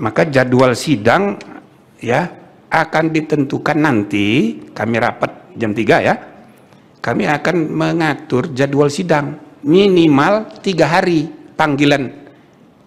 Maka jadwal sidang ya akan ditentukan nanti kami rapat jam 3 ya. Kami akan mengatur jadwal sidang minimal tiga hari panggilan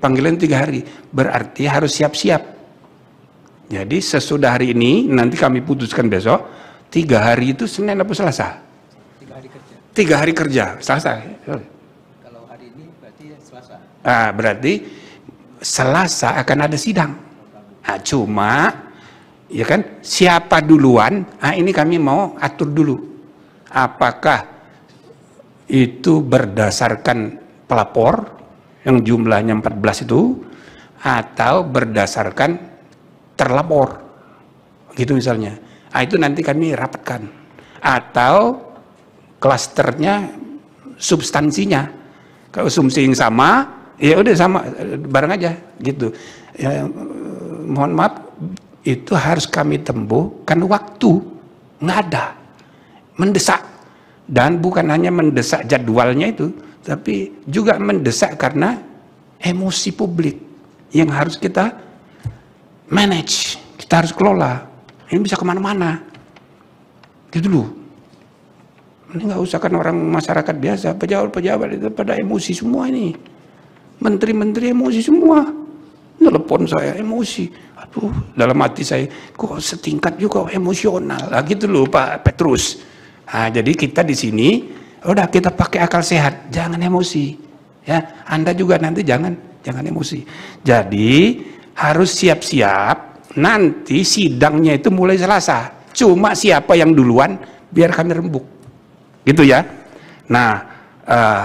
panggilan tiga hari berarti harus siap-siap. Jadi sesudah hari ini nanti kami putuskan besok tiga hari itu Senin apa Selasa? Tiga hari kerja. Tiga hari kerja Selasa. Kalau hari ini berarti Selasa. Ah berarti Selasa akan ada sidang. Nah, cuma ya kan siapa duluan? Ah ini kami mau atur dulu. Apakah itu berdasarkan pelapor yang jumlahnya 14 itu atau berdasarkan terlapor? Gitu misalnya. Nah, itu nanti kami rapatkan. Atau klasternya substansinya. Kalau asumsi yang sama ya udah sama bareng aja gitu. Ya, mohon maaf itu harus kami tempuh kan waktu. Nggak ada. Mendesak. Dan bukan hanya mendesak jadwalnya itu tapi juga mendesak karena emosi publik yang harus kita manage. Kita harus kelola. Ini bisa ke mana-mana. Gitu loh. Ini nggak usah kan orang masyarakat biasa pejabat-pejabat itu pada emosi semua ini menteri-menteri emosi semua telepon saya emosi aduh dalam hati saya kok setingkat juga emosional lah gitu loh Pak Petrus Nah, jadi kita di sini udah kita pakai akal sehat, jangan emosi. Ya, Anda juga nanti jangan jangan emosi. Jadi harus siap-siap nanti sidangnya itu mulai Selasa. Cuma siapa yang duluan biar kami rembuk. Gitu ya. Nah, uh,